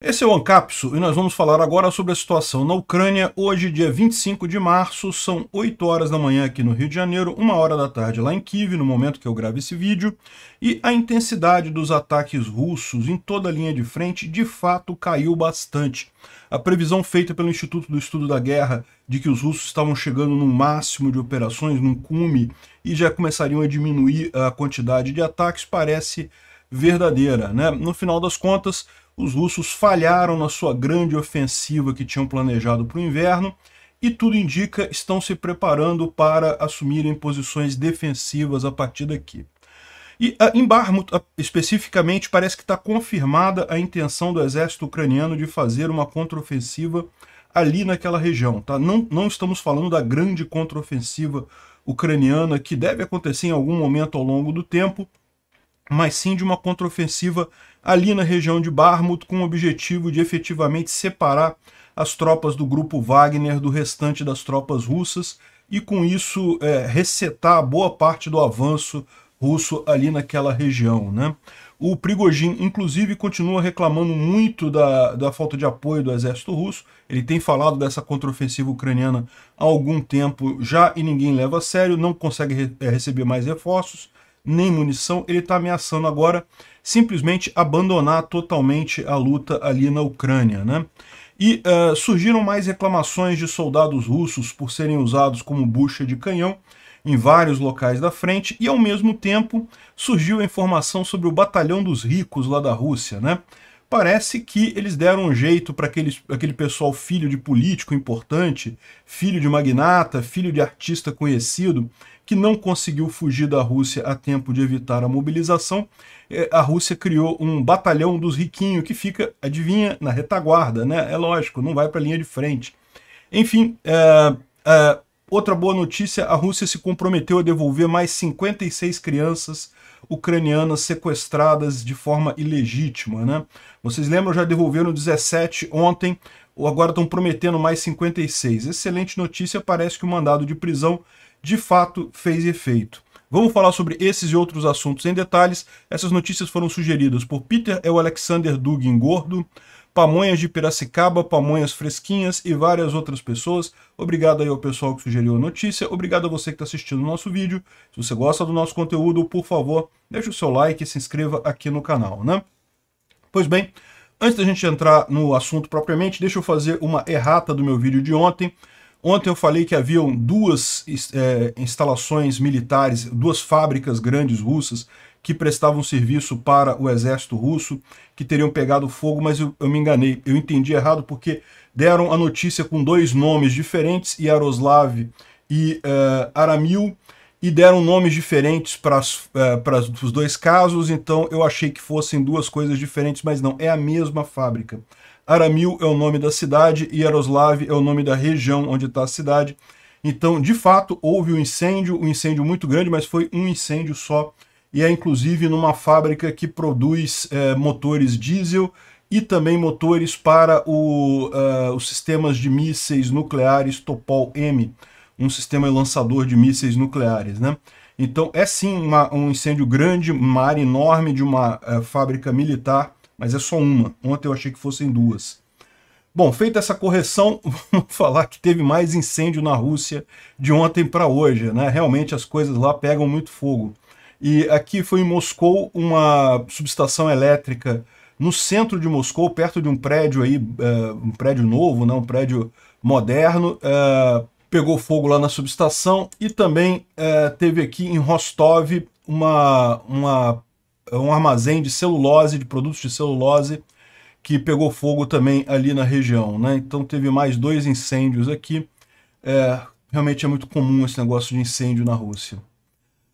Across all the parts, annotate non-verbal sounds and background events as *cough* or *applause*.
Esse é o Ancapso e nós vamos falar agora sobre a situação na Ucrânia. Hoje, dia 25 de março, são 8 horas da manhã aqui no Rio de Janeiro, 1 hora da tarde lá em Kiev, no momento que eu gravo esse vídeo, e a intensidade dos ataques russos em toda a linha de frente de fato caiu bastante. A previsão feita pelo Instituto do Estudo da Guerra de que os russos estavam chegando no máximo de operações, num cume, e já começariam a diminuir a quantidade de ataques, parece verdadeira. Né? No final das contas, os russos falharam na sua grande ofensiva que tinham planejado para o inverno e tudo indica estão se preparando para assumirem posições defensivas a partir daqui. E uh, em Barmut, uh, especificamente, parece que está confirmada a intenção do exército ucraniano de fazer uma contraofensiva ali naquela região. Tá? Não, não estamos falando da grande contraofensiva ucraniana que deve acontecer em algum momento ao longo do tempo, mas sim de uma contraofensiva ali na região de Barmut, com o objetivo de efetivamente separar as tropas do grupo Wagner do restante das tropas russas e com isso é, resetar boa parte do avanço russo ali naquela região. Né? O Prigozhin, inclusive, continua reclamando muito da, da falta de apoio do exército russo. Ele tem falado dessa contraofensiva ucraniana há algum tempo já e ninguém leva a sério, não consegue re é, receber mais reforços nem munição, ele está ameaçando agora simplesmente abandonar totalmente a luta ali na Ucrânia. Né? E uh, surgiram mais reclamações de soldados russos por serem usados como bucha de canhão em vários locais da frente, e ao mesmo tempo surgiu a informação sobre o Batalhão dos Ricos lá da Rússia. Né? Parece que eles deram um jeito para aquele pessoal filho de político importante, filho de magnata, filho de artista conhecido, que não conseguiu fugir da Rússia a tempo de evitar a mobilização, é, a Rússia criou um batalhão dos riquinhos que fica, adivinha, na retaguarda, né? É lógico, não vai para a linha de frente. Enfim, é, é, outra boa notícia, a Rússia se comprometeu a devolver mais 56 crianças ucranianas sequestradas de forma ilegítima, né? Vocês lembram, já devolveram 17 ontem, ou agora estão prometendo mais 56. Excelente notícia, parece que o mandado de prisão de fato fez efeito. Vamos falar sobre esses e outros assuntos em detalhes. Essas notícias foram sugeridas por Peter o Alexander Dugin Gordo, Pamonhas de Piracicaba, Pamonhas Fresquinhas e várias outras pessoas. Obrigado aí ao pessoal que sugeriu a notícia. Obrigado a você que está assistindo o nosso vídeo. Se você gosta do nosso conteúdo, por favor, deixe o seu like e se inscreva aqui no canal, né? Pois bem, antes da gente entrar no assunto propriamente, deixa eu fazer uma errata do meu vídeo de ontem. Ontem eu falei que haviam duas é, instalações militares, duas fábricas grandes russas que prestavam serviço para o exército russo, que teriam pegado fogo, mas eu, eu me enganei. Eu entendi errado porque deram a notícia com dois nomes diferentes, Yaroslav e uh, Aramil, e deram nomes diferentes para uh, os dois casos, então eu achei que fossem duas coisas diferentes, mas não, é a mesma fábrica. Aramil é o nome da cidade e Yaroslav é o nome da região onde está a cidade. Então, de fato, houve um incêndio, um incêndio muito grande, mas foi um incêndio só. E é inclusive numa fábrica que produz é, motores diesel e também motores para o, uh, os sistemas de mísseis nucleares Topol-M, um sistema lançador de mísseis nucleares. Né? Então é sim uma, um incêndio grande, uma área enorme de uma uh, fábrica militar mas é só uma. Ontem eu achei que fossem duas. Bom, feita essa correção, *laughs* vamos falar que teve mais incêndio na Rússia de ontem para hoje. Né? Realmente as coisas lá pegam muito fogo. E aqui foi em Moscou uma subestação elétrica no centro de Moscou, perto de um prédio aí, uh, um prédio novo, né? um prédio moderno, uh, pegou fogo lá na subestação e também uh, teve aqui em Rostov uma, uma um armazém de celulose, de produtos de celulose, que pegou fogo também ali na região. Né? Então teve mais dois incêndios aqui. É, realmente é muito comum esse negócio de incêndio na Rússia.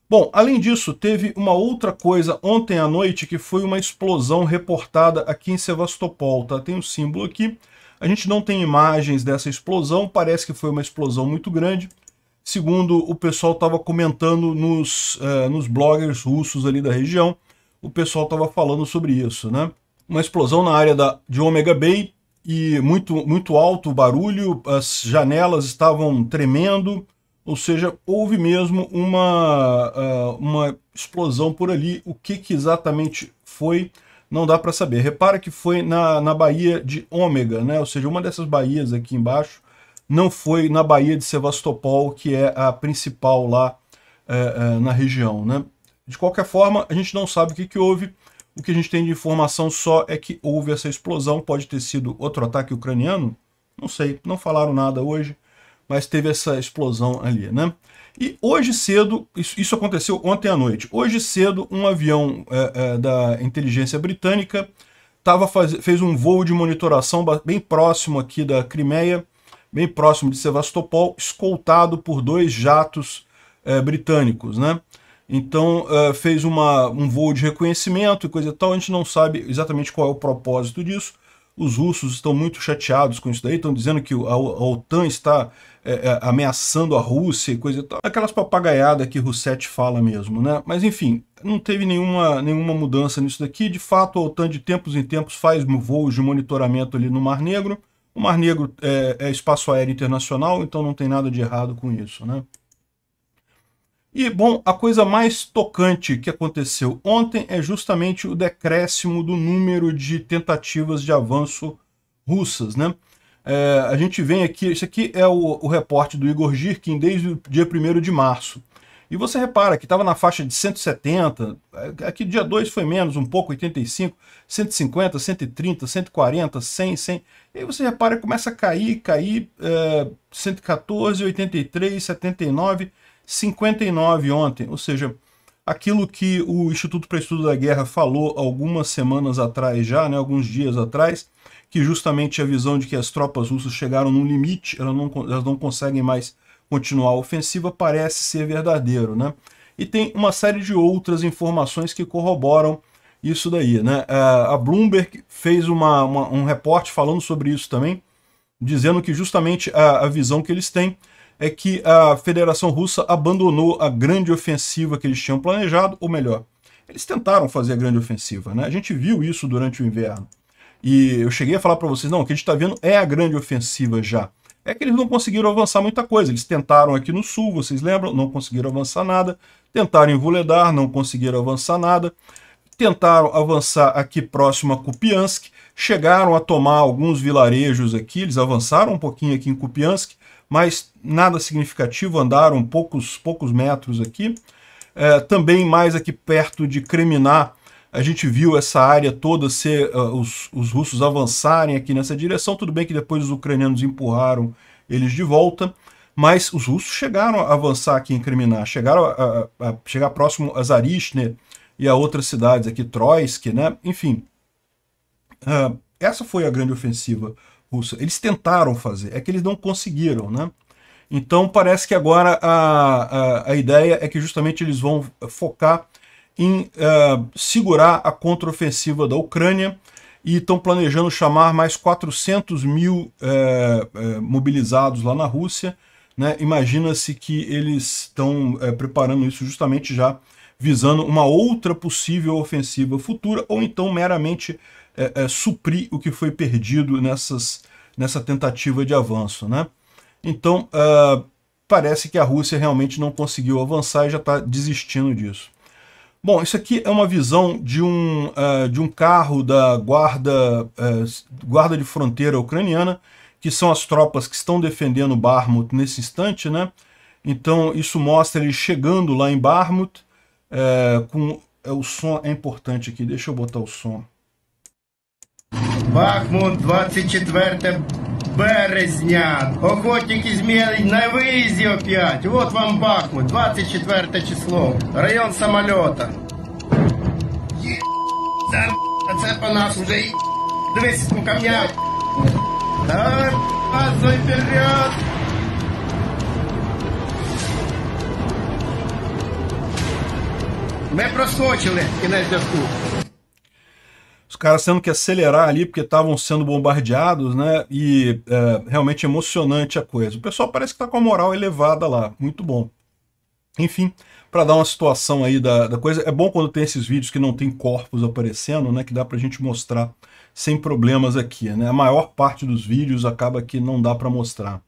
Bom, além disso, teve uma outra coisa ontem à noite que foi uma explosão reportada aqui em Sevastopol. Tá? Tem um símbolo aqui. A gente não tem imagens dessa explosão, parece que foi uma explosão muito grande. Segundo o pessoal estava comentando nos, uh, nos bloggers russos ali da região, o pessoal estava falando sobre isso, né? Uma explosão na área da, de Omega Bay e muito, muito alto o barulho, as janelas estavam tremendo, ou seja, houve mesmo uma, uh, uma explosão por ali. O que, que exatamente foi, não dá para saber. Repara que foi na, na Baía de Ômega, né? ou seja, uma dessas baías aqui embaixo, não foi na Baía de Sevastopol, que é a principal lá é, é, na região. Né? De qualquer forma, a gente não sabe o que, que houve, o que a gente tem de informação só é que houve essa explosão, pode ter sido outro ataque ucraniano, não sei, não falaram nada hoje, mas teve essa explosão ali, né? E hoje cedo, isso, isso aconteceu ontem à noite, hoje cedo um avião é, é, da inteligência britânica tava faz, fez um voo de monitoração bem próximo aqui da Crimeia, bem próximo de Sevastopol, escoltado por dois jatos é, britânicos, né? Então uh, fez uma, um voo de reconhecimento e coisa e tal, a gente não sabe exatamente qual é o propósito disso, os russos estão muito chateados com isso daí, estão dizendo que a, a OTAN está é, ameaçando a Rússia e coisa e tal. Aquelas papagaiadas que Rousseff fala mesmo, né? Mas enfim, não teve nenhuma, nenhuma mudança nisso daqui. De fato, a OTAN de tempos em tempos faz voos de monitoramento ali no Mar Negro. O Mar Negro é, é espaço aéreo internacional, então não tem nada de errado com isso, né? E, bom, a coisa mais tocante que aconteceu ontem é justamente o decréscimo do número de tentativas de avanço russas, né? É, a gente vem aqui, isso aqui é o, o reporte do Igor Girkin desde o dia 1 de março. E você repara que estava na faixa de 170, é, aqui dia 2 foi menos, um pouco, 85, 150, 130, 140, 100, 100. E aí você repara que começa a cair, cair, é, 114, 83, 79... 59 ontem, ou seja, aquilo que o Instituto para Estudo da Guerra falou algumas semanas atrás já, né, alguns dias atrás, que justamente a visão de que as tropas russas chegaram no limite, elas não, elas não conseguem mais continuar a ofensiva, parece ser verdadeiro. Né? E tem uma série de outras informações que corroboram isso daí. Né? A Bloomberg fez uma, uma, um reporte falando sobre isso também, dizendo que justamente a, a visão que eles têm é que a Federação Russa abandonou a grande ofensiva que eles tinham planejado, ou melhor, eles tentaram fazer a grande ofensiva, né? A gente viu isso durante o inverno. E eu cheguei a falar para vocês, não, o que a gente está vendo é a grande ofensiva já. É que eles não conseguiram avançar muita coisa. Eles tentaram aqui no sul, vocês lembram? Não conseguiram avançar nada. Tentaram em Vuledar, não conseguiram avançar nada. Tentaram avançar aqui próximo a Kupiansk. Chegaram a tomar alguns vilarejos aqui. Eles avançaram um pouquinho aqui em Kupiansk mas nada significativo, andaram poucos, poucos metros aqui. É, também mais aqui perto de Kreminá, a gente viu essa área toda ser, uh, os, os russos avançarem aqui nessa direção, tudo bem que depois os ucranianos empurraram eles de volta, mas os russos chegaram a avançar aqui em Kreminá, chegaram a, a, a chegar próximo a Zarishne e a outras cidades aqui, Troisk, né? Enfim, uh, essa foi a grande ofensiva russa. Eles tentaram fazer, é que eles não conseguiram, né? Então parece que agora a, a, a ideia é que justamente eles vão focar em uh, segurar a contraofensiva da Ucrânia e estão planejando chamar mais 400 mil uh, uh, mobilizados lá na Rússia. Né? Imagina-se que eles estão preparando isso justamente já visando uma outra possível ofensiva futura ou então meramente é, é, suprir o que foi perdido nessas, nessa tentativa de avanço. Né? Então, uh, parece que a Rússia realmente não conseguiu avançar e já está desistindo disso. Bom, isso aqui é uma visão de um, uh, de um carro da guarda, uh, guarda de fronteira ucraniana, que são as tropas que estão defendendo Barmut nesse instante, né? Então isso mostra ele chegando lá em Barmut, com o som é importante aqui, deixa eu botar o som. Бахмут, 24 березня. Охотники змій на виїзді опять. Вот вам Бахмут, 24 число. Район самолета. Є... Це по нас вже Дивись по камнях. Давай, пасуй вперед. Ми проскочили кінець зв'язку. Caras tendo que acelerar ali porque estavam sendo bombardeados, né? E é, realmente emocionante a coisa. O pessoal parece que está com a moral elevada lá, muito bom. Enfim, para dar uma situação aí da, da, coisa, é bom quando tem esses vídeos que não tem corpos aparecendo, né? Que dá para a gente mostrar sem problemas aqui, né? A maior parte dos vídeos acaba que não dá para mostrar.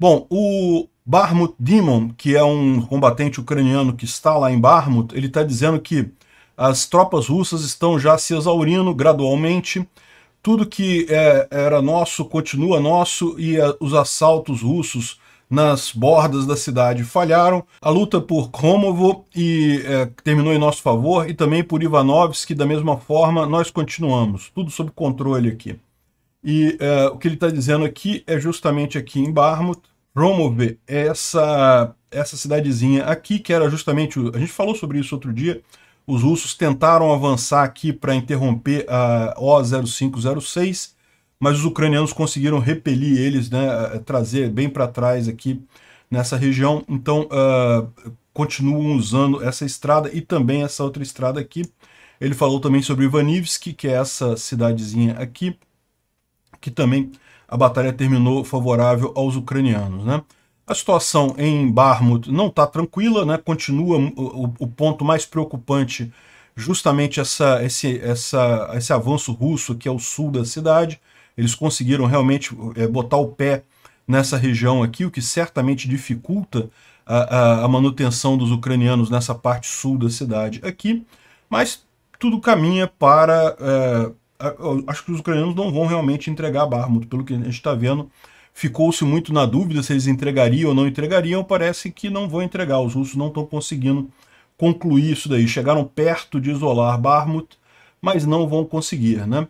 Bom, o Barmut Demon, que é um combatente ucraniano que está lá em Barmut, ele está dizendo que As tropas russas estão já se exaurindo gradualmente. Tudo que é, era nosso continua nosso e a, os assaltos russos nas bordas da cidade falharam. A luta por Kromovo e, é, terminou em nosso favor e também por Ivanovsk, da mesma forma, nós continuamos. Tudo sob controle aqui. E é, o que ele está dizendo aqui é justamente aqui em Barmut, Kromov, essa, essa cidadezinha aqui, que era justamente, a gente falou sobre isso outro dia, os russos tentaram avançar aqui para interromper a O-0506, mas os ucranianos conseguiram repelir eles, né, trazer bem para trás aqui nessa região. Então, uh, continuam usando essa estrada e também essa outra estrada aqui. Ele falou também sobre Ivanivsk, que é essa cidadezinha aqui, que também a batalha terminou favorável aos ucranianos. Né? A situação em Barmut não está tranquila, né? continua o, o, ponto mais preocupante justamente essa, esse, essa, esse avanço russo que é o sul da cidade. Eles conseguiram realmente é, botar o pé nessa região aqui, o que certamente dificulta a, a, a, manutenção dos ucranianos nessa parte sul da cidade aqui, mas tudo caminha para... É, acho que os ucranianos não vão realmente entregar Barmut, pelo que a gente está vendo ficou-se muito na dúvida se eles entregariam ou não entregariam, parece que não vão entregar. Os russos não estão conseguindo concluir isso daí. Chegaram perto de isolar Barmut, mas não vão conseguir, né?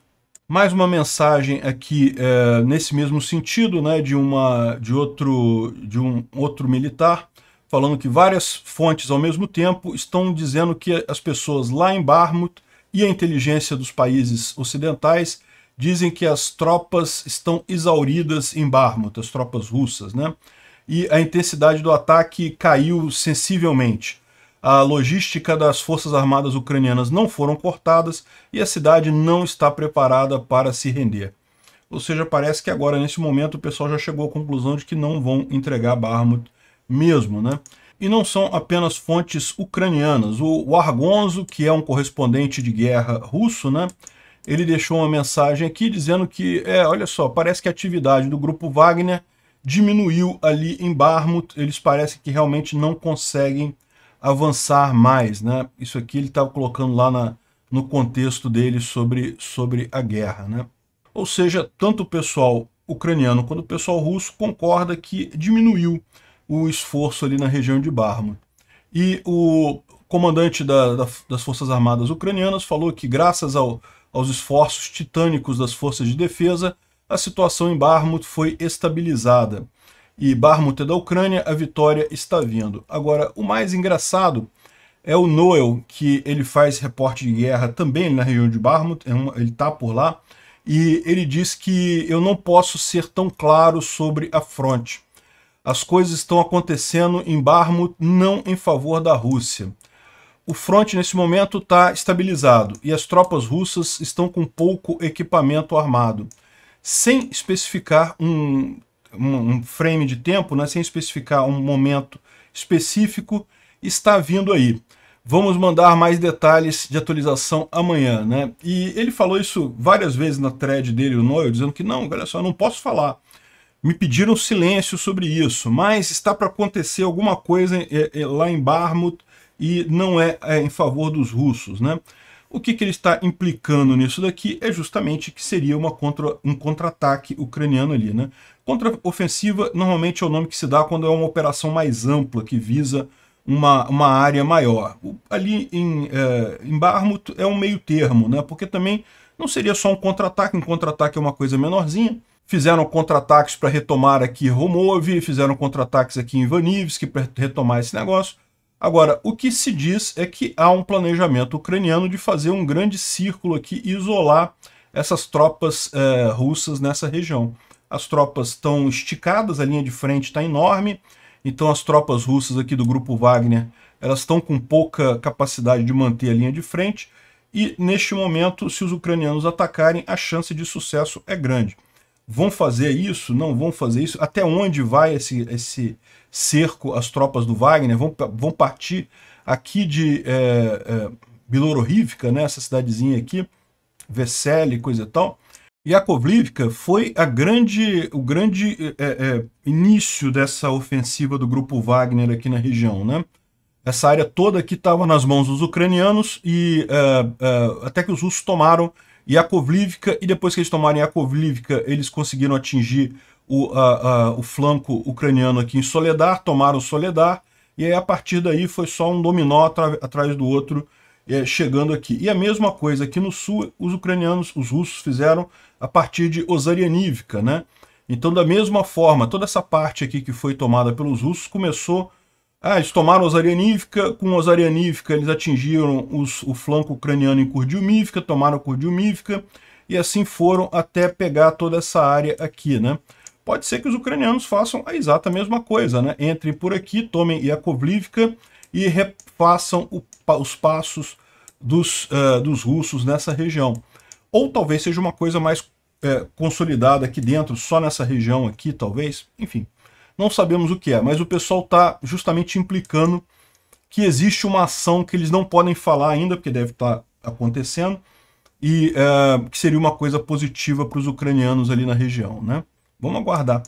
Mais uma mensagem aqui é, nesse mesmo sentido, né, de, uma, de, outro, de um outro militar, falando que várias fontes ao mesmo tempo estão dizendo que as pessoas lá em Barmut e a inteligência dos países ocidentais dizem que as tropas estão exauridas em Barmut, as tropas russas, né? E a intensidade do ataque caiu sensivelmente. A logística das forças armadas ucranianas não foram cortadas e a cidade não está preparada para se render. Ou seja, parece que agora, nesse momento, o pessoal já chegou à conclusão de que não vão entregar Barmut mesmo, né? E não são apenas fontes ucranianas. O Argonzo, que é um correspondente de guerra russo, né? Ele deixou uma mensagem aqui dizendo que, é, olha só, parece que a atividade do grupo Wagner diminuiu ali em Barmut, eles parecem que realmente não conseguem avançar mais, né? Isso aqui ele estava colocando lá na, no contexto dele sobre, sobre a guerra, né? Ou seja, tanto o pessoal ucraniano quanto o pessoal russo concorda que diminuiu o esforço ali na região de Barmut. E o comandante da, da, das Forças Armadas ucranianas falou que graças ao aos esforços titânicos das forças de defesa, a situação em Barmut foi estabilizada. E Barmut é da Ucrânia, a vitória está vindo. Agora, o mais engraçado é o Noel, que ele faz reporte de guerra também na região de Barmut, é ele está por lá, e ele diz que eu não posso ser tão claro sobre a fronte. As coisas estão acontecendo em Barmut não em favor da Rússia o fronte nesse momento está estabilizado e as tropas russas estão com pouco equipamento armado. Sem especificar um, um, frame de tempo, né, sem especificar um momento específico, está vindo aí. Vamos mandar mais detalhes de atualização amanhã, né? E ele falou isso várias vezes na thread dele, o Noel, dizendo que não, olha só, não posso falar. Me pediram silêncio sobre isso, mas está para acontecer alguma coisa é, é, lá em Barmut e não é, é em favor dos russos. Né? O que, que ele está implicando nisso daqui é justamente que seria uma contra, um contra-ataque ucraniano ali. Né? Contra-ofensiva normalmente é o nome que se dá quando é uma operação mais ampla, que visa uma, uma área maior. Ali em, é, em Barmut é um meio termo, né? porque também não seria só um contra-ataque, um contra-ataque é uma coisa menorzinha. Fizeram contra-ataques para retomar aqui Romov, fizeram contra-ataques aqui em Ivanivsk para retomar esse negócio. Agora, o que se diz é que há um planejamento ucraniano de fazer um grande círculo aqui e isolar essas tropas é, russas nessa região. As tropas estão esticadas, a linha de frente está enorme, então as tropas russas aqui do grupo Wagner elas estão com pouca capacidade de manter a linha de frente e neste momento, se os ucranianos atacarem, a chance de sucesso é grande. Vão fazer isso? Não vão fazer isso? Até onde vai esse, esse, cerco as tropas do Wagner, vão, vão partir aqui de é, é, né, essa cidadezinha aqui, Vesely, coisa e tal. Yakovlivka foi a grande, o grande é, é, início dessa ofensiva do grupo Wagner aqui na região. Né? essa área toda aqui estava nas mãos dos ucranianos e uh, uh, até que os russos tomaram Yakovlivka e depois que eles tomaram Yakovlivka, eles conseguiram atingir o, o flanco ucraniano aqui em Soledar, tomaram Soledar e aí a partir daí foi só um dominó atrás do outro é, chegando aqui. E a mesma coisa aqui no sul, os ucranianos, os russos fizeram a partir de Osarianivka, né? Então, da mesma forma, toda essa parte aqui que foi tomada pelos russos começou... Ah, eles tomaram Osarianivka, com Osarianivka eles atingiram os, o flanco ucraniano em Kurdiumivka, tomaram Kurdiumivka, e assim foram até pegar toda essa área aqui, né? Pode ser que os ucranianos façam a exata mesma coisa, né? Entrem por aqui, tomem Yakovlivka e refaçam o, os passos dos, uh, dos russos nessa região. Ou talvez seja uma coisa mais é, consolidada aqui dentro, só nessa região aqui, talvez. Enfim, não sabemos o que é, mas o pessoal está justamente implicando que existe uma ação que eles não podem falar ainda, porque deve estar tá acontecendo, e é, que seria uma coisa positiva para os ucranianos ali na região. Né? Vamos aguardar.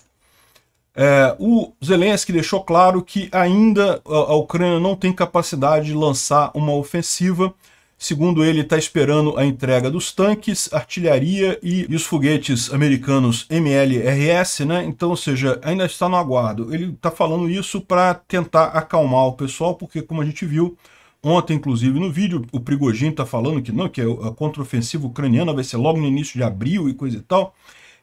É, o Zelensky deixou claro que ainda a, Ucrânia não tem capacidade de lançar uma ofensiva, Segundo ele, está esperando a entrega dos tanques, artilharia e, e, os foguetes americanos MLRS, né? Então, ou seja, ainda está no aguardo. Ele está falando isso para tentar acalmar o pessoal, porque, como a gente viu ontem, inclusive, no vídeo, o Prigogine está falando que não, que a contraofensiva ucraniana vai ser logo no início de abril e coisa e tal.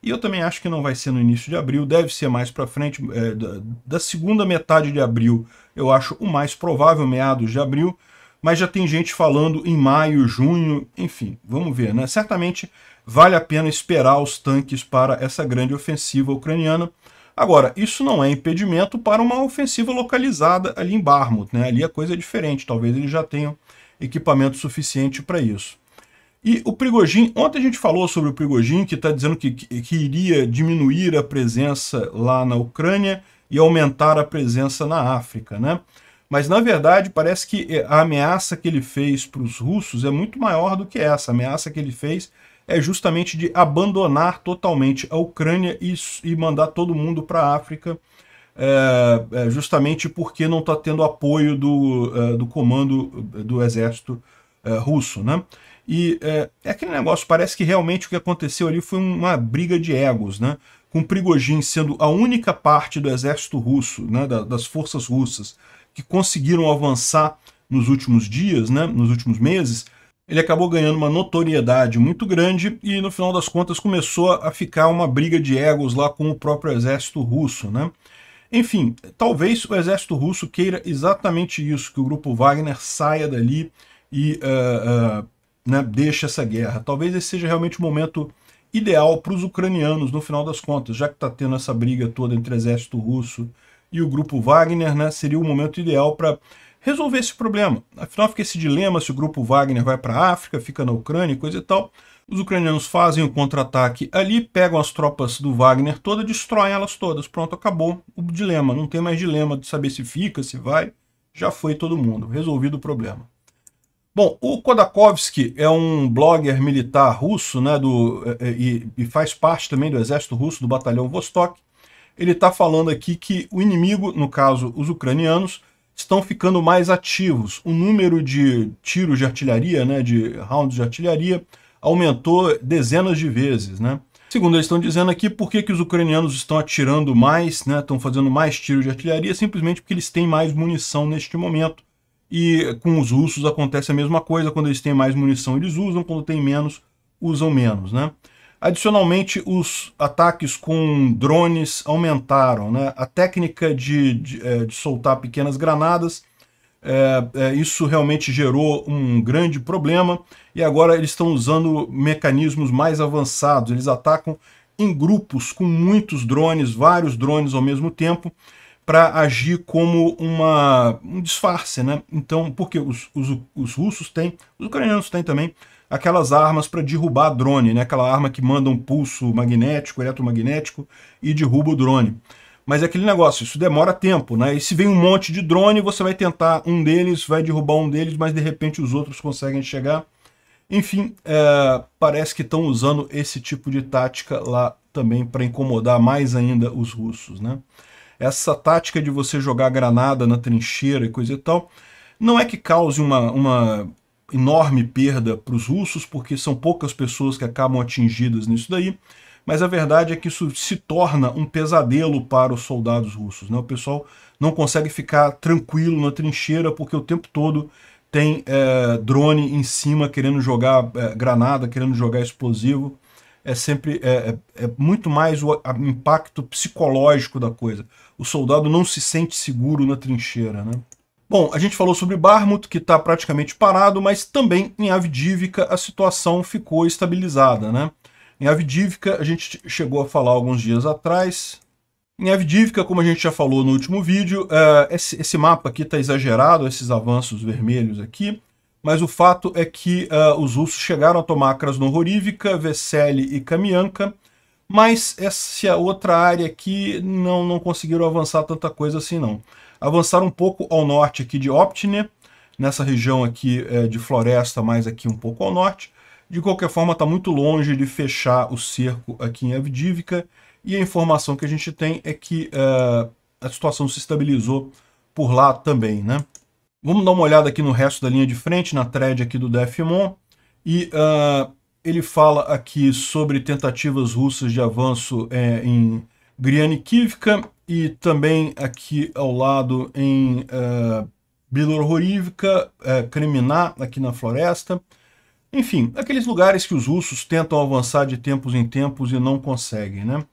E eu também acho que não vai ser no início de abril, deve ser mais para frente, é, da, da segunda metade de abril, eu acho o mais provável, meados de abril mas já tem gente falando em maio, junho, enfim, vamos ver, né? Certamente vale a pena esperar os tanques para essa grande ofensiva ucraniana. Agora, isso não é impedimento para uma ofensiva localizada ali em Barmut, né? Ali a coisa é diferente, talvez eles já tenham equipamento suficiente para isso. E o Prigogine, ontem a gente falou sobre o Prigogine, que está dizendo que, que, que, iria diminuir a presença lá na Ucrânia e aumentar a presença na África, né? Mas, na verdade, parece que eh, a ameaça que ele fez para os russos é muito maior do que essa. A ameaça que ele fez é justamente de abandonar totalmente a Ucrânia e, e mandar todo mundo para a África, é, é, justamente porque não está tendo apoio do, é, do comando do exército russo. Né? E é, aquele negócio, parece que realmente o que aconteceu ali foi uma briga de egos, né? com Prigogine sendo a única parte do exército russo, né, das forças russas, que conseguiram avançar nos últimos dias, né, nos últimos meses, ele acabou ganhando uma notoriedade muito grande e, no final das contas, começou a ficar uma briga de egos lá com o próprio exército russo. Né? Enfim, talvez o exército russo queira exatamente isso, que o grupo Wagner saia dali e uh, uh, né, deixe essa guerra. Talvez esse seja realmente o momento ideal para os ucranianos, no final das contas, já que está tendo essa briga toda entre o exército russo e o grupo Wagner, né, seria o momento ideal para resolver esse problema. Afinal, fica esse dilema se o grupo Wagner vai para a África, fica na Ucrânia e coisa e tal. Os ucranianos fazem o contra-ataque ali, pegam as tropas do Wagner todas, destroem elas todas. Pronto, acabou o dilema. Não tem mais dilema de saber se fica, se vai. Já foi todo mundo. Resolvido o problema. Bom, o Kodakovsky é um blogger militar russo, né, do, eh, eh, e, e faz parte também do exército russo, do batalhão Vostok ele está falando aqui que o inimigo, no caso os ucranianos, estão ficando mais ativos. O número de tiros de artilharia, né, de rounds de artilharia, aumentou dezenas de vezes. Né? Segundo eles estão dizendo aqui, por que, que os ucranianos estão atirando mais, né, estão fazendo mais tiros de artilharia? Simplesmente porque eles têm mais munição neste momento. E com os russos acontece a mesma coisa, quando eles têm mais munição eles usam, quando tem menos, usam menos. Né? Adicionalmente, os ataques com drones aumentaram. Né? A técnica de, de, é, de soltar pequenas granadas, é, é, isso realmente gerou um grande problema e agora eles estão usando mecanismos mais avançados. Eles atacam em grupos com muitos drones, vários drones ao mesmo tempo, para agir como uma, um disfarce. Né? Então, porque os, os, os russos têm, os ucranianos têm também, aquelas armas para derrubar drone, né? aquela arma que manda um pulso magnético, eletromagnético e derruba o drone. Mas é aquele negócio, isso demora tempo, né? E se vem um monte de drone, você vai tentar um deles, vai derrubar um deles, mas de repente os outros conseguem chegar. Enfim, é, parece que estão usando esse tipo de tática lá também para incomodar mais ainda os russos, né? Essa tática de você jogar granada na trincheira e coisa e tal, Não é que cause uma, uma enorme perda para os russos, porque são poucas pessoas que acabam atingidas nisso daí, mas a verdade é que isso se torna um pesadelo para os soldados russos. Né? O pessoal não consegue ficar tranquilo na trincheira porque o tempo todo tem é, drone em cima querendo jogar é, granada, querendo jogar explosivo. É sempre é, é, é muito mais o impacto psicológico da coisa. O soldado não se sente seguro na trincheira. Né? Bom, a gente falou sobre Barmut, que está praticamente parado, mas também em Avdivka a situação ficou estabilizada. Né? Em Avdivka, a gente chegou a falar alguns dias atrás. Em Avdivka, como a gente já falou no último vídeo, uh, esse, mapa aqui está exagerado, esses avanços vermelhos aqui, mas o fato é que uh, os russos chegaram a tomar Krasnohorivka, Vesely e Kamianka, mas essa outra área aqui não, não conseguiram avançar tanta coisa assim não. Avançaram um pouco ao norte aqui de Optine, nessa região aqui é, de floresta, mais aqui um pouco ao norte, de qualquer forma, está muito longe de fechar o cerco aqui em Avdivka, e a informação que a gente tem é que uh, a situação se estabilizou por lá também, né? Vamos dar uma olhada aqui no resto da linha de frente, na thread aqui do DFMON, e uh, ele fala aqui sobre tentativas russas de avanço é, em Grianikivka e também aqui ao lado em uh, Bilorhorivka, uh, Kreminá, aqui na floresta, enfim, aqueles lugares que os russos tentam avançar de tempos em tempos e não conseguem, né?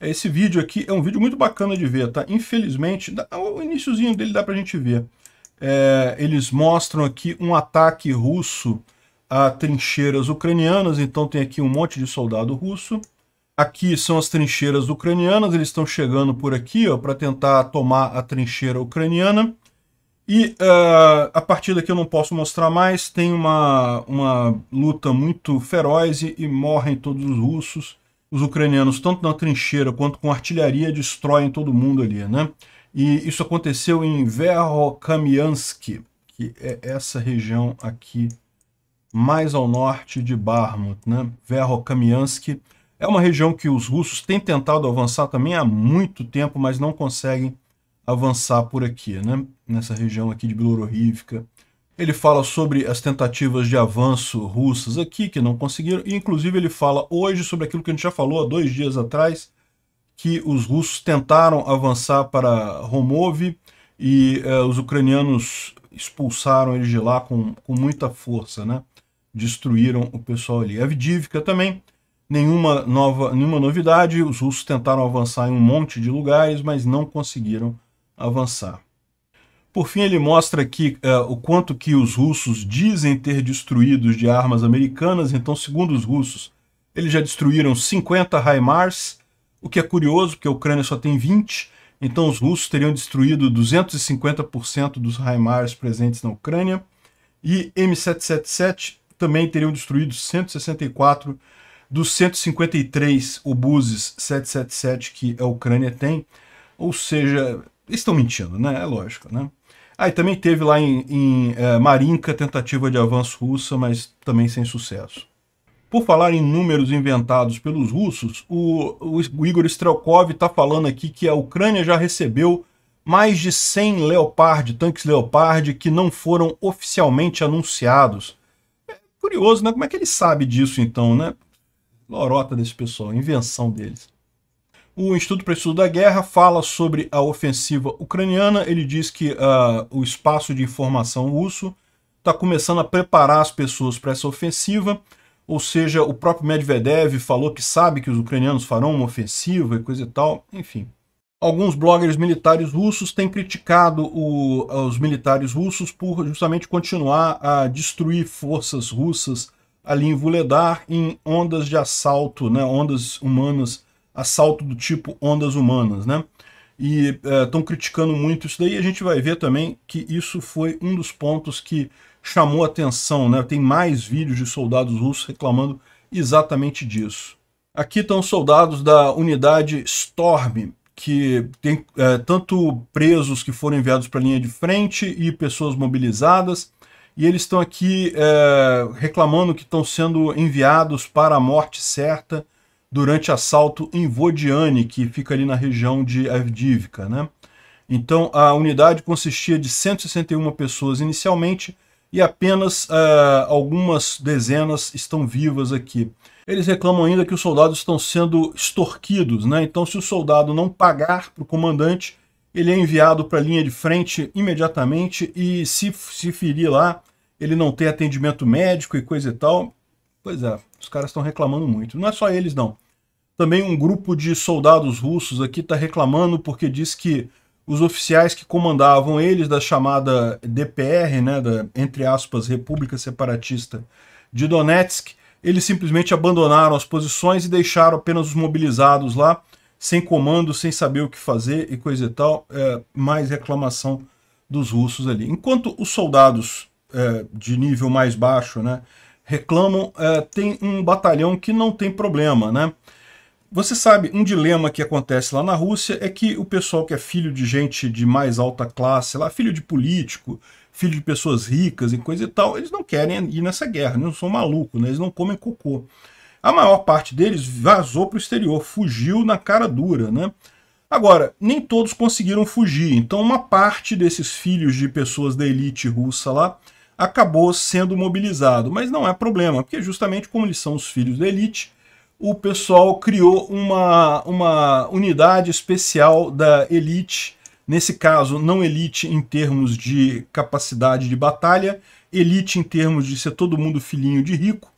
Esse vídeo aqui é um vídeo muito bacana de ver, tá? Infelizmente, o iníciozinho dele dá pra gente ver. É, eles mostram aqui um ataque russo a trincheiras ucranianas, então tem aqui um monte de soldado russo. Aqui são as trincheiras ucranianas, eles estão chegando por aqui para tentar tomar a trincheira ucraniana. E uh, a partir daqui eu não posso mostrar mais, tem uma, uma luta muito feroz e, e morrem todos os russos. Os ucranianos, tanto na trincheira quanto com artilharia, destroem todo mundo ali, né? E isso aconteceu em Verokamiansk, que é essa região aqui mais ao norte de Barmut, né? Verokamiansk é uma região que os russos têm tentado avançar também há muito tempo, mas não conseguem avançar por aqui, né? nessa região aqui de Bilororivka. Ele fala sobre as tentativas de avanço russas aqui, que não conseguiram, e inclusive ele fala hoje sobre aquilo que a gente já falou há dois dias atrás, que os russos tentaram avançar para Romov e eh, os ucranianos expulsaram eles de lá com, com muita força, né? Destruíram o pessoal ali. Avdivka também, nenhuma, nova, nenhuma novidade, os russos tentaram avançar em um monte de lugares, mas não conseguiram avançar. Por fim, ele mostra aqui uh, o quanto que os russos dizem ter destruído de armas americanas. Então, segundo os russos, eles já destruíram 50 HIMARS, o que é curioso, porque a Ucrânia só tem 20. Então, os russos teriam destruído 250% dos HIMARS presentes na Ucrânia. E M777 também teriam destruído 164 dos 153 obuses 777 que a Ucrânia tem. Ou seja, estão mentindo, né? É lógico, né? Ah, e também teve lá em, em é, Marinka tentativa de avanço russa, mas também sem sucesso. Por falar em números inventados pelos russos, o, o Igor Strelkov está falando aqui que a Ucrânia já recebeu mais de 100 Leopard, tanques Leopard, que não foram oficialmente anunciados. Curioso, né? Como é que ele sabe disso então, né? Lorota desse pessoal, invenção deles. O Instituto para Estudo da Guerra fala sobre a ofensiva ucraniana. Ele diz que uh, o espaço de informação russo está começando a preparar as pessoas para essa ofensiva. Ou seja, o próprio Medvedev falou que sabe que os ucranianos farão uma ofensiva e coisa e tal. Enfim. Alguns bloggers militares russos têm criticado o, os militares russos por justamente continuar a destruir forças russas ali em Vuledar em ondas de assalto, né, ondas humanas assalto do tipo ondas humanas, né? E estão é, criticando muito isso daí. A gente vai ver também que isso foi um dos pontos que chamou atenção, né? Tem mais vídeos de soldados russos reclamando exatamente disso. Aqui estão soldados da unidade Storm, que tem é, tanto presos que foram enviados para a linha de frente e pessoas mobilizadas, e eles estão aqui é, reclamando que estão sendo enviados para a morte certa durante assalto em Vodiane, que fica ali na região de Avdivka, né? Então a unidade consistia de 161 pessoas inicialmente e apenas uh, algumas dezenas estão vivas aqui. Eles reclamam ainda que os soldados estão sendo extorquidos, né? Então, se o soldado não pagar para o comandante, ele é enviado para a linha de frente imediatamente e se se ferir lá, ele não tem atendimento médico e coisa e tal. Pois é, os caras estão reclamando muito. Não é só eles, não. Também um grupo de soldados russos aqui está reclamando porque diz que os oficiais que comandavam eles da chamada DPR, né, da, entre aspas, República Separatista de Donetsk, eles simplesmente abandonaram as posições e deixaram apenas os mobilizados lá, sem comando, sem saber o que fazer e coisa e tal. É, mais reclamação dos russos ali. Enquanto os soldados é, de nível mais baixo né, reclamam, é, tem um batalhão que não tem problema, né? Você sabe, um dilema que acontece lá na Rússia é que o pessoal que é filho de gente de mais alta classe, lá, filho de político, filho de pessoas ricas e coisa e tal, eles não querem ir nessa guerra, né? não são malucos, né? eles não comem cocô. A maior parte deles vazou para o exterior, fugiu na cara dura, né? Agora, nem todos conseguiram fugir, então uma parte desses filhos de pessoas da elite russa lá acabou sendo mobilizado, mas não é problema, porque justamente como eles são os filhos da elite, o pessoal criou uma, uma unidade especial da elite, nesse caso não elite em termos de capacidade de batalha, elite em termos de ser todo mundo filhinho de rico,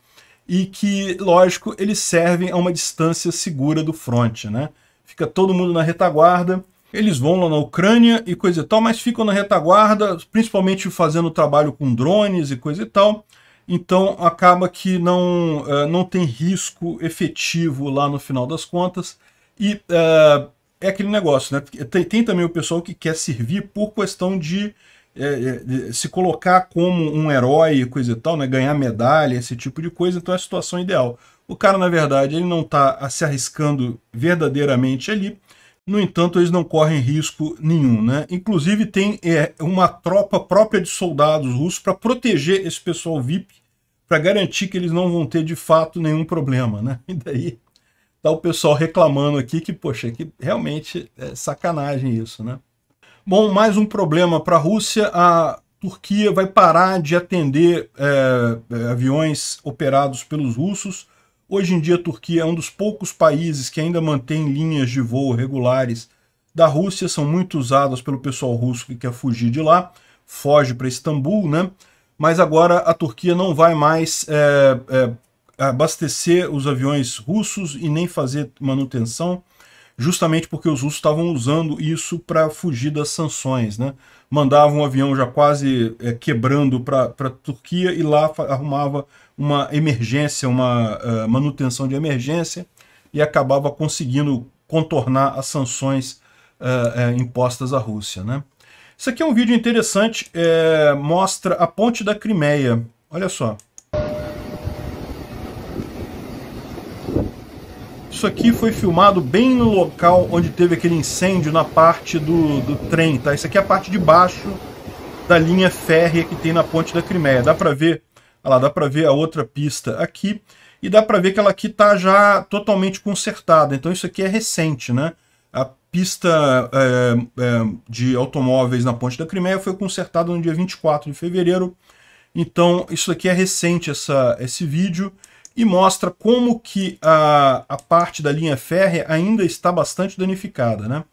e que, lógico, eles servem a uma distância segura do fronte, né? Fica todo mundo na retaguarda, eles vão lá na Ucrânia e coisa e tal, mas ficam na retaguarda, principalmente fazendo trabalho com drones e coisa e tal, então acaba que não, uh, não tem risco efetivo lá no final das contas. E uh, é aquele negócio, né? Tem, tem, também o pessoal que quer servir por questão de, é, de se colocar como um herói coisa e tal, né? ganhar medalha, esse tipo de coisa, então é a situação ideal. O cara, na verdade, ele não está se arriscando verdadeiramente ali, no entanto, eles não correm risco nenhum. Né? Inclusive, tem é, uma tropa própria de soldados russos para proteger esse pessoal VIP para garantir que eles não vão ter de fato nenhum problema, né? *laughs* E daí tá o pessoal reclamando aqui que, poxa, que realmente é sacanagem isso, né? Bom, mais um problema para a Rússia, a Turquia vai parar de atender é, é, aviões operados pelos russos. Hoje em dia a Turquia é um dos poucos países que ainda mantém linhas de voo regulares da Rússia, são muito usadas pelo pessoal russo que quer fugir de lá, foge para Istambul, né? mas agora a Turquia não vai mais é, é, abastecer os aviões russos e nem fazer manutenção, justamente porque os russos estavam usando isso para fugir das sanções. Né? Mandavam um avião já quase é, quebrando para a Turquia e lá arrumava uma emergência, uma uh, manutenção de emergência e acabava conseguindo contornar as sanções uh, uh, impostas à Rússia. Né? Isso aqui é um vídeo interessante, é, mostra a ponte da Crimeia. Olha só. Isso aqui foi filmado bem no local onde teve aquele incêndio na parte do, do trem, tá? Isso aqui é a parte de baixo da linha férrea que tem na ponte da Crimeia. Dá para ver, lá, dá para ver a outra pista aqui e dá para ver que ela aqui está já totalmente consertada. Então isso aqui é recente, né? A pista é, é, de automóveis na Ponte da Crimeia foi consertada no dia 24 de fevereiro. Então, isso aqui é recente, essa, esse vídeo, e mostra como que a, a parte da linha férrea ainda está bastante danificada. Né?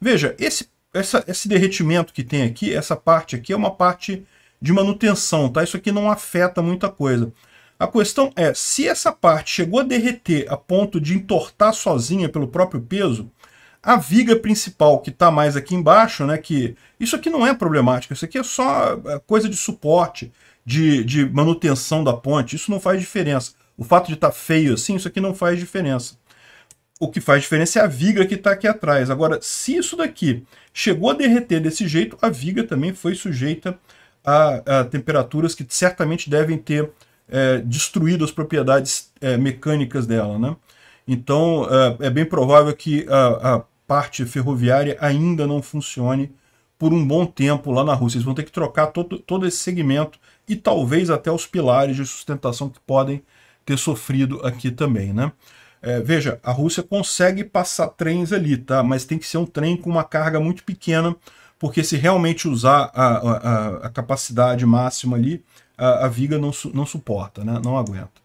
Veja, esse, essa, esse derretimento que tem aqui, essa parte aqui é uma parte de manutenção, tá? Isso aqui não afeta muita coisa. A questão é, se essa parte chegou a derreter a ponto de entortar sozinha pelo próprio peso, a viga principal, que está mais aqui embaixo, né, que isso aqui não é problemático, isso aqui é só é, coisa de suporte, de, de manutenção da ponte, isso não faz diferença. O fato de estar tá feio assim, isso aqui não faz diferença. O que faz diferença é a viga que está aqui atrás. Agora, se isso daqui chegou a derreter desse jeito, a viga também foi sujeita a, a temperaturas que certamente devem ter é, destruído as propriedades é, mecânicas dela. Né? Então, é, é bem provável que a, a parte ferroviária ainda não funcione por um bom tempo lá na Rússia. Eles vão ter que trocar todo, todo esse segmento e talvez até os pilares de sustentação que podem ter sofrido aqui também, né? É, veja, a Rússia consegue passar trens ali, tá? Mas tem que ser um trem com uma carga muito pequena, porque se realmente usar a, a, a capacidade máxima ali, a, a viga não, não suporta, né? não aguenta.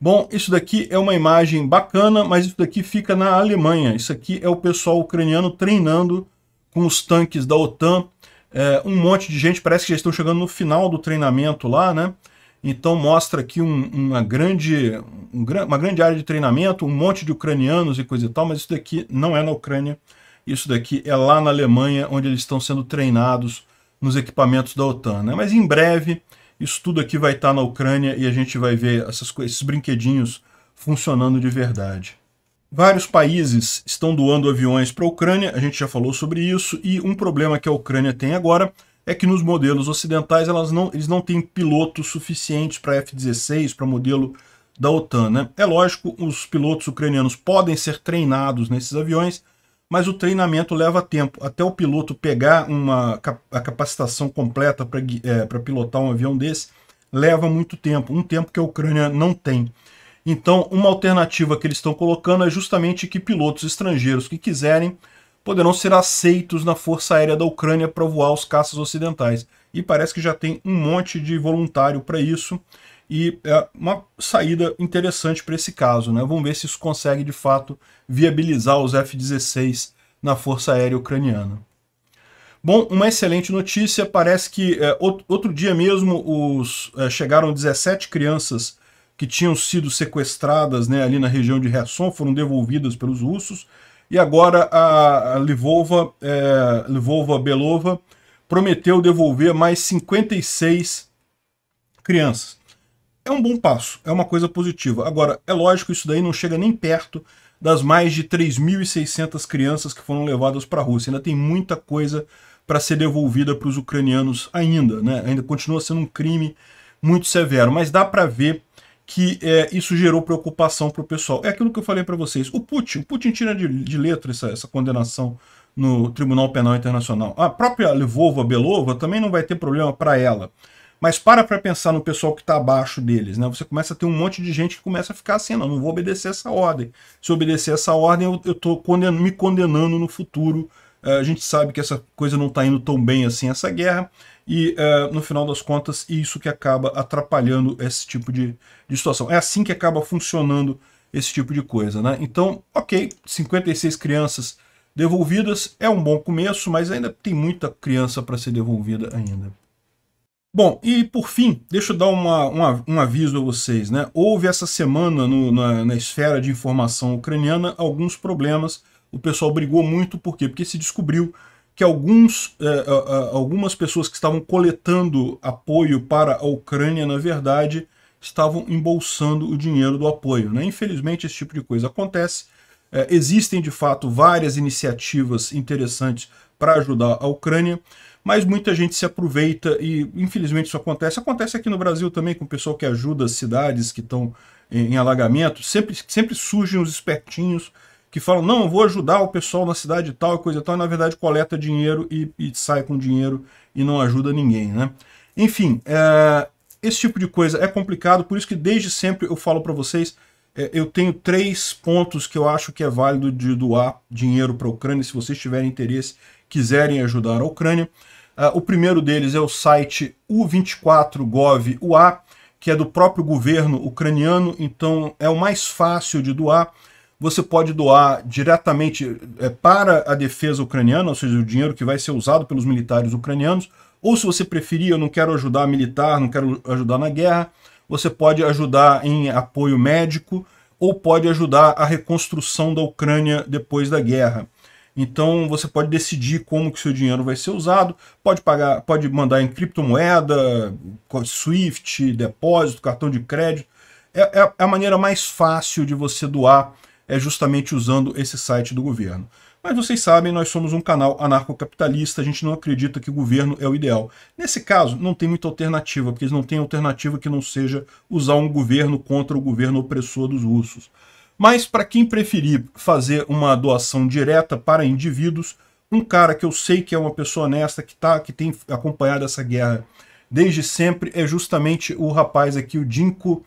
Bom, isso daqui é uma imagem bacana, mas isso daqui fica na Alemanha. Isso aqui é o pessoal ucraniano treinando com os tanques da OTAN. É, um monte de gente, parece que já estão chegando no final do treinamento lá, né? Então mostra aqui um, uma, grande, um, uma grande área de treinamento, um monte de ucranianos e coisa e tal, mas isso daqui não é na Ucrânia, isso daqui é lá na Alemanha, onde eles estão sendo treinados nos equipamentos da OTAN. Né? Mas em breve isso tudo aqui vai estar na Ucrânia e a gente vai ver essas, esses brinquedinhos funcionando de verdade. Vários países estão doando aviões para a Ucrânia, a gente já falou sobre isso, e um problema que a Ucrânia tem agora é que nos modelos ocidentais elas não, eles não têm pilotos suficientes para F-16, para modelo da OTAN. Né? É lógico, os pilotos ucranianos podem ser treinados nesses aviões, mas o treinamento leva tempo. Até o piloto pegar uma, a capacitação completa para é, pilotar um avião desse, leva muito tempo, um tempo que a Ucrânia não tem. Então, uma alternativa que eles estão colocando é justamente que pilotos estrangeiros que quiserem poderão ser aceitos na Força Aérea da Ucrânia para voar os caças ocidentais. E parece que já tem um monte de voluntário para isso e é uma saída interessante para esse caso. Né? Vamos ver se isso consegue, de fato, viabilizar os F-16 na Força Aérea Ucraniana. Bom, uma excelente notícia, parece que é, outro dia mesmo os, é, chegaram 17 crianças que tinham sido sequestradas né, ali na região de Kherson, foram devolvidas pelos russos, e agora a, a Livova, é, Livova Belova prometeu devolver mais 56 crianças é um bom passo, é uma coisa positiva. Agora, é lógico, isso daí não chega nem perto das mais de 3.600 crianças que foram levadas para a Rússia. Ainda tem muita coisa para ser devolvida para os ucranianos ainda, né? Ainda continua sendo um crime muito severo, mas dá para ver que é, isso gerou preocupação para o pessoal. É aquilo que eu falei para vocês. O Putin, o Putin tira de, de letra essa, essa condenação no Tribunal Penal Internacional. A própria Lvova Belova também não vai ter problema para ela. Mas para para pensar no pessoal que está abaixo deles, né? Você começa a ter um monte de gente que começa a ficar assim, não, não vou obedecer essa ordem. Se eu obedecer essa ordem, eu estou conden me condenando no futuro. Uh, a gente sabe que essa coisa não está indo tão bem assim, essa guerra, e uh, no final das contas, isso que acaba atrapalhando esse tipo de, de situação. É assim que acaba funcionando esse tipo de coisa, né? Então, ok, 56 crianças devolvidas é um bom começo, mas ainda tem muita criança para ser devolvida ainda. Bom, e por fim, deixa eu dar uma, uma, um aviso a vocês. Né? Houve essa semana no, na, na esfera de informação ucraniana alguns problemas. O pessoal brigou muito, por quê? Porque se descobriu que alguns, é, é, algumas pessoas que estavam coletando apoio para a Ucrânia, na verdade, estavam embolsando o dinheiro do apoio. Né? Infelizmente, esse tipo de coisa acontece. É, existem, de fato, várias iniciativas interessantes para ajudar a Ucrânia, mas muita gente se aproveita e infelizmente isso acontece. Acontece aqui no Brasil também com o pessoal que ajuda cidades que estão em, em alagamento. Sempre, sempre surgem os espertinhos que falam, não, vou ajudar o pessoal na cidade tal e coisa tal, e na verdade coleta dinheiro e, e sai com dinheiro e não ajuda ninguém, né? Enfim, é, esse tipo de coisa é complicado, por isso que desde sempre eu falo para vocês, é, eu tenho três pontos que eu acho que é válido de doar dinheiro para a Ucrânia, se vocês tiverem interesse, quiserem ajudar a Ucrânia. Uh, o primeiro deles é o site U24Gov.ua, que é do próprio governo ucraniano, então é o mais fácil de doar. Você pode doar diretamente é, para a defesa ucraniana, ou seja, o dinheiro que vai ser usado pelos militares ucranianos, ou se você preferir, eu não quero ajudar militar, não quero ajudar na guerra, você pode ajudar em apoio médico, ou pode ajudar a reconstrução da Ucrânia depois da guerra. Então você pode decidir como que seu dinheiro vai ser usado, pode pagar, pode mandar em criptomoeda, Swift, depósito, cartão de crédito. É, é a maneira mais fácil de você doar, é justamente usando esse site do governo. Mas vocês sabem, nós somos um canal anarcocapitalista, a gente não acredita que o governo é o ideal. Nesse caso, não tem muita alternativa, porque eles não têm alternativa que não seja usar um governo contra o governo opressor dos russos. Mas para quem preferir fazer uma doação direta para indivíduos, um cara que eu sei que é uma pessoa honesta, que, tá, que tem acompanhado essa guerra desde sempre, é justamente o rapaz aqui, o Dinko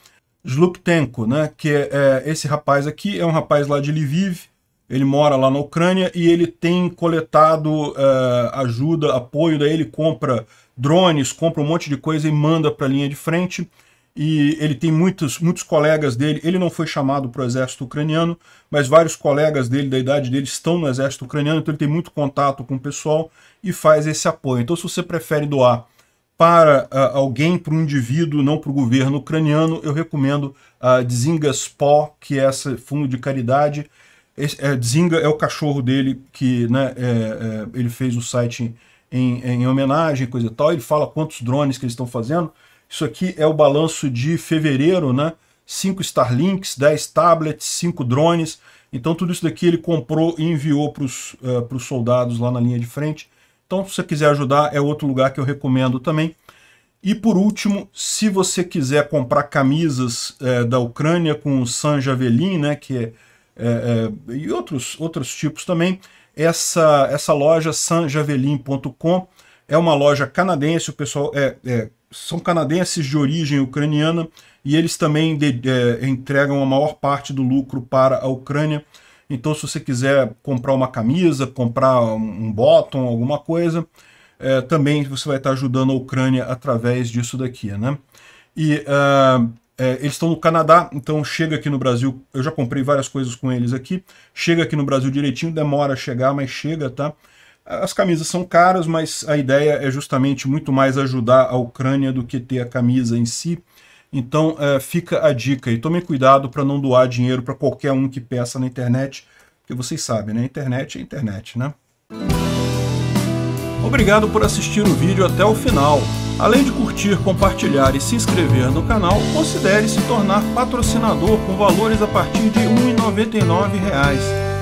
Zluktenko, né? que é, é, esse rapaz aqui é um rapaz lá de Lviv, Ele mora lá na Ucrânia e ele tem coletado uh, ajuda, apoio, daí ele compra drones, compra um monte de coisa e manda para a linha de frente. E ele tem muitos, muitos colegas dele. Ele não foi chamado para o exército ucraniano, mas vários colegas dele, da idade dele, estão no exército ucraniano, então ele tem muito contato com o pessoal e faz esse apoio. Então, se você prefere doar para uh, alguém, para um indivíduo, não para o governo ucraniano, eu recomendo a uh, Dzingaspó, que é esse fundo de caridade. Esse, é, Dzinga é o cachorro dele, que né, é, é, ele fez o site em, em homenagem, coisa e tal. Ele fala quantos drones que eles estão fazendo. Isso aqui é o balanço de fevereiro, né? 5 Starlinks, 10 tablets, 5 drones. Então tudo isso daqui ele comprou e enviou para os uh, soldados lá na linha de frente. Então se você quiser ajudar, é outro lugar que eu recomendo também. E por último, se você quiser comprar camisas é, da Ucrânia com San Javelin, né, que é, é, é, e outros, outros tipos também, essa, essa loja sanjavelin.com é uma loja canadense, o pessoal é, é, são canadenses de origem ucraniana e eles também de, é, entregam a maior parte do lucro para a Ucrânia. Então, se você quiser comprar uma camisa, comprar um bottom, alguma coisa, é, também você vai estar ajudando a Ucrânia através disso daqui, né? E uh, é, eles estão no Canadá, então chega aqui no Brasil, eu já comprei várias coisas com eles aqui, chega aqui no Brasil direitinho, demora a chegar, mas chega, tá? As camisas são caras, mas a ideia é justamente muito mais ajudar a Ucrânia do que ter a camisa em si. Então é, fica a dica e tomem cuidado para não doar dinheiro para qualquer um que peça na internet, porque vocês sabem, né? Internet é internet, né? Obrigado por assistir o vídeo até o final. Além de curtir, compartilhar e se inscrever no canal, considere se tornar patrocinador com valores a partir de R$ 1,99